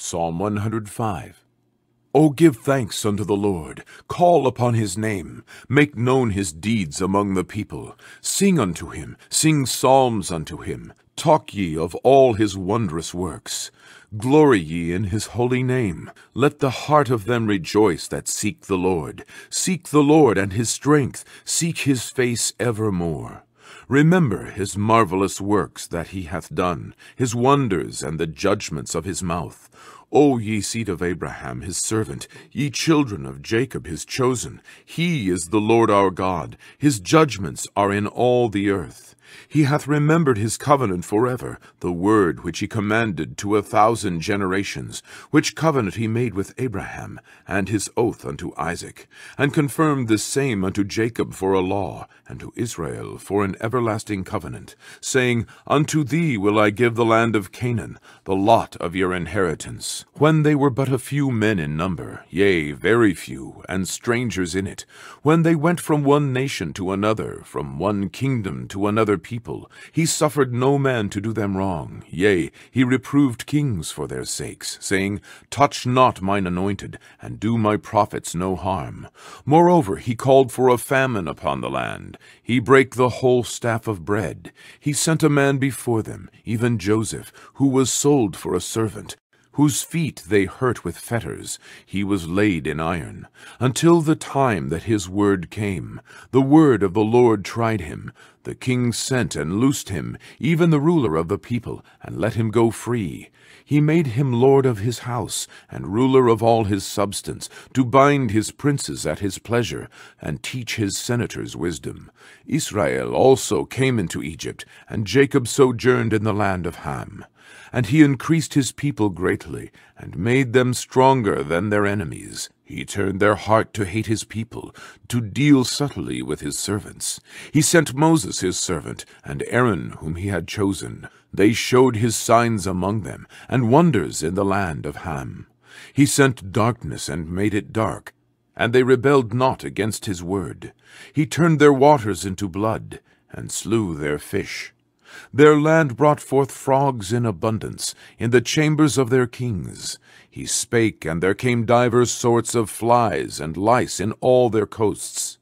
Psalm 105 O give thanks unto the Lord, call upon his name, make known his deeds among the people. Sing unto him, sing psalms unto him, talk ye of all his wondrous works. Glory ye in his holy name. Let the heart of them rejoice that seek the Lord. Seek the Lord and his strength, seek his face evermore. Remember his marvelous works that he hath done, his wonders and the judgments of his mouth. O ye seed of Abraham his servant, ye children of Jacob his chosen, he is the Lord our God, his judgments are in all the earth. He hath remembered his covenant forever, the word which he commanded to a thousand generations, which covenant he made with Abraham, and his oath unto Isaac, and confirmed this same unto Jacob for a law, and to Israel for an everlasting covenant, saying, Unto thee will I give the land of Canaan, the lot of your inheritance. When they were but a few men in number, yea, very few, and strangers in it, when they went from one nation to another, from one kingdom to another people. He suffered no man to do them wrong. Yea, he reproved kings for their sakes, saying, Touch not mine anointed, and do my prophets no harm. Moreover, he called for a famine upon the land. He brake the whole staff of bread. He sent a man before them, even Joseph, who was sold for a servant, whose feet they hurt with fetters, he was laid in iron, until the time that his word came. The word of the Lord tried him. The king sent and loosed him, even the ruler of the people, and let him go free. He made him lord of his house, and ruler of all his substance, to bind his princes at his pleasure, and teach his senators wisdom. Israel also came into Egypt, and Jacob sojourned in the land of Ham. And he increased his people greatly, and made them stronger than their enemies. He turned their heart to hate his people, to deal subtly with his servants. He sent Moses his servant, and Aaron whom he had chosen. They showed his signs among them, and wonders in the land of Ham. He sent darkness and made it dark, and they rebelled not against his word. He turned their waters into blood, and slew their fish. Their land brought forth frogs in abundance, in the chambers of their kings. He spake, and there came divers sorts of flies and lice in all their coasts.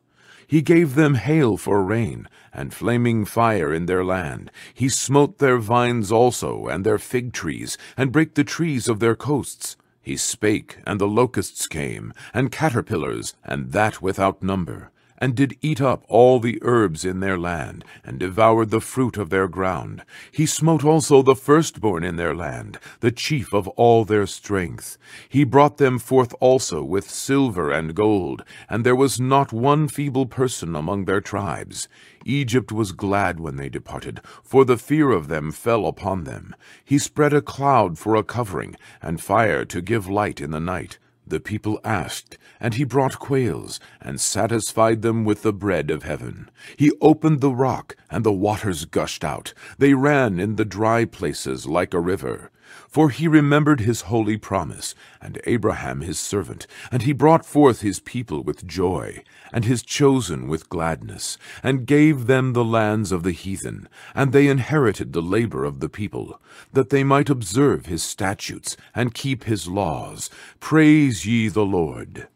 He gave them hail for rain, and flaming fire in their land. He smote their vines also, and their fig trees, and brake the trees of their coasts. He spake, and the locusts came, and caterpillars, and that without number and did eat up all the herbs in their land, and devoured the fruit of their ground. He smote also the firstborn in their land, the chief of all their strength. He brought them forth also with silver and gold, and there was not one feeble person among their tribes. Egypt was glad when they departed, for the fear of them fell upon them. He spread a cloud for a covering, and fire to give light in the night. The people asked, and he brought quails, and satisfied them with the bread of heaven. He opened the rock, and the waters gushed out. They ran in the dry places like a river. For he remembered his holy promise, and Abraham his servant, and he brought forth his people with joy, and his chosen with gladness, and gave them the lands of the heathen, and they inherited the labor of the people, that they might observe his statutes, and keep his laws. Praise ye the Lord.